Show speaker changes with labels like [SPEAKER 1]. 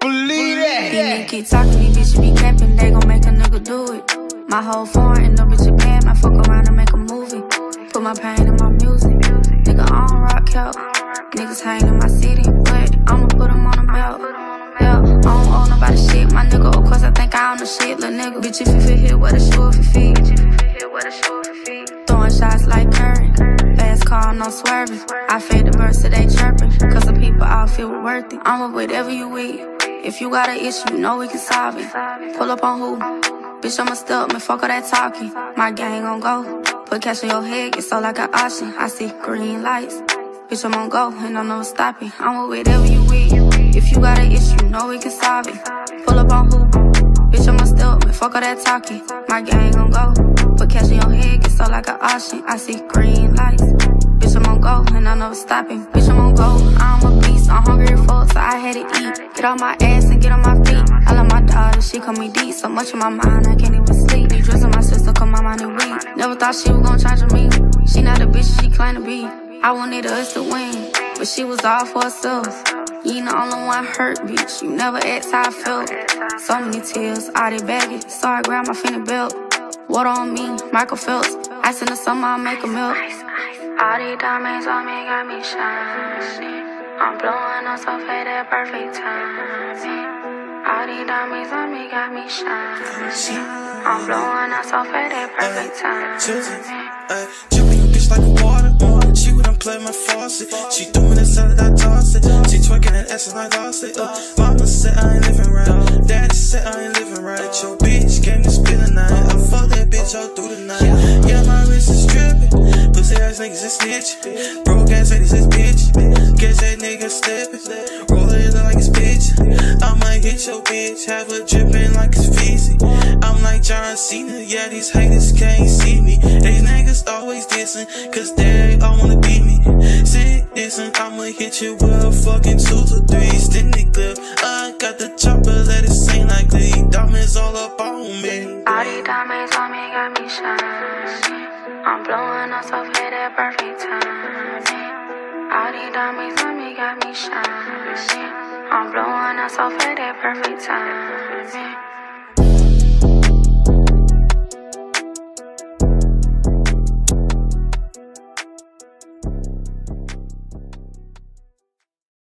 [SPEAKER 1] Believe that.
[SPEAKER 2] These niggas keep talking, these bitches be capping, they gon' make a nigga do it. My whole foreign and no bitch a bad, I fuck around and make a movie. Put my pain in my music. Nigga, I don't rock help. Niggas hang in my city, but I'ma put them on the belt. Yeah, I don't owe nobody shit, my nigga. Of course, I think I own the shit, little nigga. Bitch, if you fit here, what a shoe if you feet. No swerving. I fade the till they chirping. Cause the people all feel worth it. I'm with whatever you eat. If you got an issue, you know we can solve it. Pull up on who? Bitch, I'ma step, man, fuck all that talking. My gang gon' go. Put cash in your head, get so like an option. I see green lights. Bitch, I'm on go, and I'm never stopping. I'm with whatever you with. If you got an issue, you know we can solve it. Pull up on who? Bitch, I'ma step, man, fuck all that talking. My gang gon' go. Put cash in your head, get so like an option. I see green lights. Go, and I'm never stopping. Bitch, I'm on go. I'm a beast, I'm hungry for so I had to eat. Get on my ass and get on my feet. I love my daughter, she call me deep. So much in my mind, I can't even sleep. You dressing my sister, cause my mind is weak. Never thought she was gonna change me. She not a bitch she claim to be. I wanted us to win, but she was all for herself. You ain't the only one hurt, bitch. You never asked how I felt. So many tears, all they baggage. So I grabbed my finna belt. Water on me, Michael Phelps. I send her summer, I'll make a milk. All these diamonds on me got me shining. I'm blowing up so fade perfect timing. All these diamonds on me got me shining. I'm blowing up so fade perfect timing.
[SPEAKER 3] dripping your bitch like water. Uh, she would unplug my faucet. She doing it so that I toss it. She twerking that ass and I lost it. Uh, mama said I ain't living right. Daddy said I ain't living snitch. Broke ass ladies is bitch. Guess that nigga slipping. Roll it look like it's bitch. I might hit your bitch. Have her dripping like it's fizzy. I'm like John Cena. Yeah, these haters can't see me. These niggas always dissing. Cause they all wanna beat me. Sit dissing. I'ma hit you with a fucking two to three. Stingy clip. I got the chopper. Let it sing like the diamonds all up on me.
[SPEAKER 2] All these diamonds on me got me shining. I'm blowing up so fade at perfect timing. All these diamonds on me got me shining. I'm blowing up so fade at perfect timing.